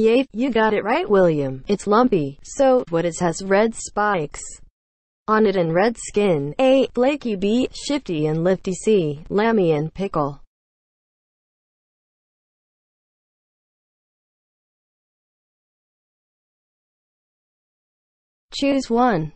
Yay, you got it right William. It's lumpy. So, what is has red spikes on it and red skin? A. Flaky B. Shifty and lifty C. Lammy and pickle. Choose one.